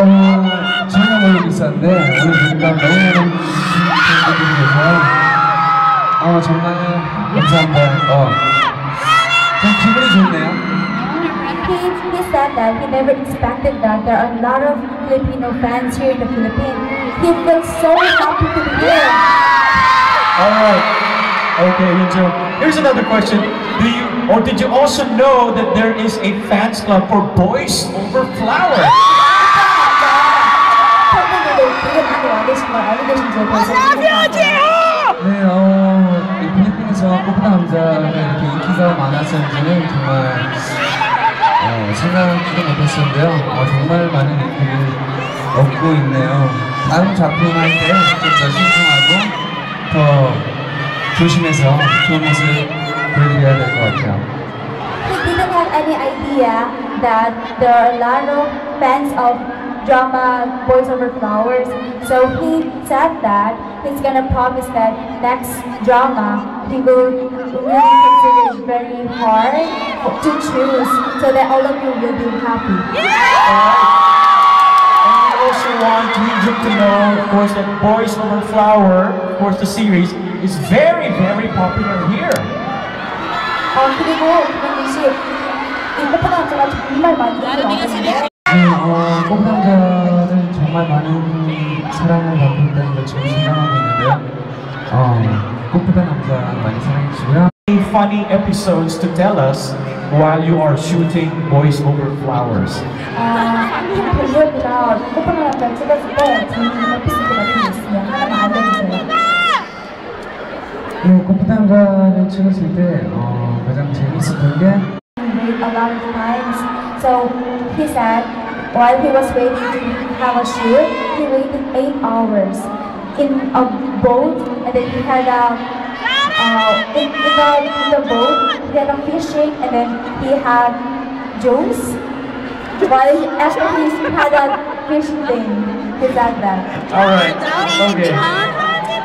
어, 전혀 모르고 있었는데 오늘 보니까 너무 많은 분들이 계세요. 어, 정말 감사합니다. 어, 좀 기분이 좋네요. He, he said that he never expected that there are a lot of Filipino fans here in the Philippines. He feels so happy to be here. Alright. Okay, Yunjo. Here's another question. Do you or did you also know that there is a fans club for Boys Over Flower? 그래서 네, 어, 이 필리핀에서 꽃보다 남자가 이렇게 인기가 많았었는지는 정말 어, 생각지도 못했었는데요. 어, 정말 많은 인기를 얻고 있네요. 다음 작품 할 때 좀 더 신중하고 더 조심해서 좋은 모습 보여드려야 될 것 같아요. He didn't have any idea that there are a lot of fans of drama Boys Over Flowers. So he said that he's gonna promise that next drama he will really consider it very hard to choose so that all of you will be happy. And we also want Yunjo to know, of course, that Boys Over Flower, of course, the series, is very, very popular here. 어, 그리고 김현진 씨, 이 꽃보다가 정말 많이 인기 많았는데 네, 어, 꽃남자는 정말 많은 사랑을 받고 있다는 걸 지금 생각하고 있는데요. 어, 꽃보다 남자 많이 사랑해주시고요. Funny episodes to tell us while you are shooting Boys Over Flowers. 아, 좀 별로입니다. 꽃보다 남자 찍었을 때 재밌는 에피소드 같은 게 있으면 하나만 알려주세요. 네, 꽃보다 남자를 찍었을 때 어, 가장 재밌었던 게 wait a lot of times. So he said while he was waiting to have a shoot, he waited eight hours in a boat, and then he had a uh, in, in the in the boat he had a fishing, and then he had juice. While he, after he had a fishing thing, he said that. Alright, okay.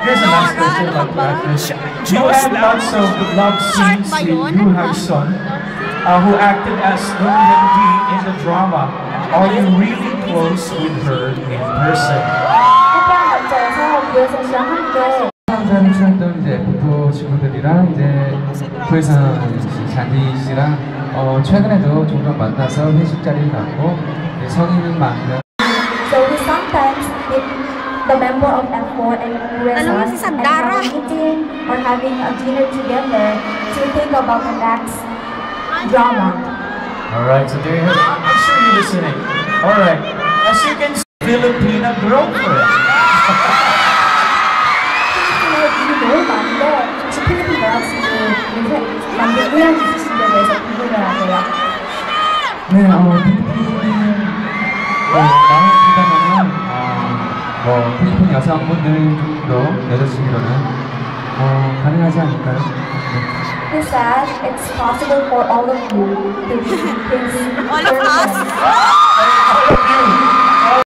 Here's a nice question about practice. You had lots of love scenes with Yu Hai Sun, uh, who acted as Dong Di in the drama. Are you really close with her in person? 꽃보다 남자에서 구혜선 씨랑 함께 남자를 출연했던 이제 F4 친구들이랑 이제 구혜선 씨, 잔디 씨랑 어, 최근에도 종종 만나서 회식 자리를 갖고 성인인 만큼 So we sometimes meet the member of F4 and mo si and meeting or having a dinner together to think about the next drama. Alright, so there you have it. You're listening. Alright, as you can see, Filipina 많은데 혹시 필리핀 여학생들 만든 대해서 궁금해 하세요. 네, 어, 필리핀 어, 나라보다는 어, 뭐 필리핀 여성분들도 여자친구로는 어, 가능하지 않을까요? 네. He said it's possible for all of you to be his All of us?